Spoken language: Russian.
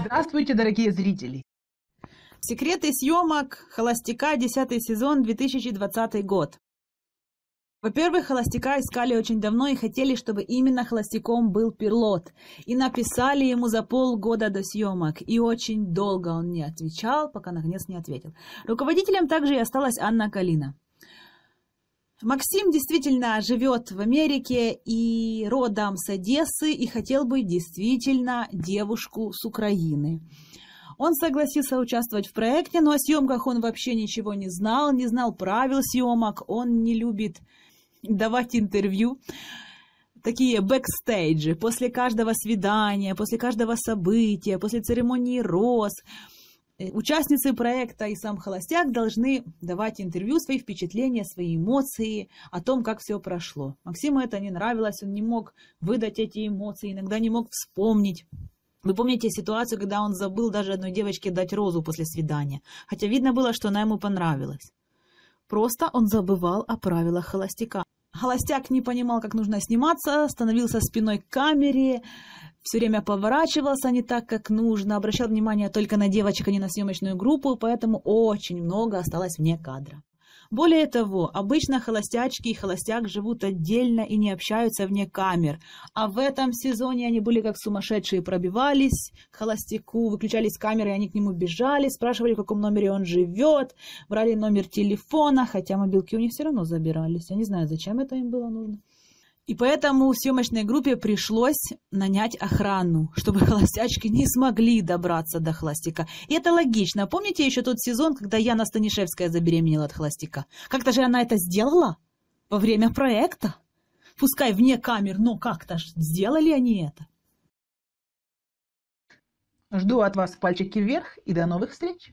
Здравствуйте, дорогие зрители! Секреты съемок «Холостяка», 10 сезон, 2020 год. Во-первых, холостяка искали очень давно и хотели, чтобы именно холостяком был пилот. И написали ему за полгода до съемок. И очень долго он не отвечал, пока наконец не ответил. Руководителем также и осталась Анна Калина. Максим действительно живет в Америке и родом с Одессы и хотел бы действительно девушку с Украины. Он согласился участвовать в проекте, но о съемках он вообще ничего не знал, не знал правил съемок, он не любит давать интервью. Такие бэкстейджи после каждого свидания, после каждого события, после церемонии роз. Э, участницы проекта и сам холостяк должны давать интервью, свои впечатления, свои эмоции о том, как все прошло. Максиму это не нравилось, он не мог выдать эти эмоции, иногда не мог вспомнить. Вы помните ситуацию, когда он забыл даже одной девочке дать розу после свидания, хотя видно было, что она ему понравилась. Просто он забывал о правилах холостяка. Холостяк не понимал, как нужно сниматься, становился спиной к камере, все время поворачивался не так, как нужно, обращал внимание только на девочек, а не на съемочную группу, поэтому очень много осталось вне кадра. Более того, обычно холостячки и холостяк живут отдельно и не общаются вне камер. А в этом сезоне они были как сумасшедшие, пробивались к холостяку, выключались камеры, и они к нему бежали, спрашивали, в каком номере он живет, брали номер телефона, хотя мобилки у них все равно забирались. Я не знаю, зачем это им было нужно. И поэтому съемочной группе пришлось нанять охрану, чтобы холостячки не смогли добраться до холостяка. И это логично. Помните еще тот сезон, когда Яна Станишевская забеременела от холостяка? Как-то же она это сделала во время проекта. Пускай вне камер, но как-то же сделали они это. Жду от вас пальчики вверх и до новых встреч!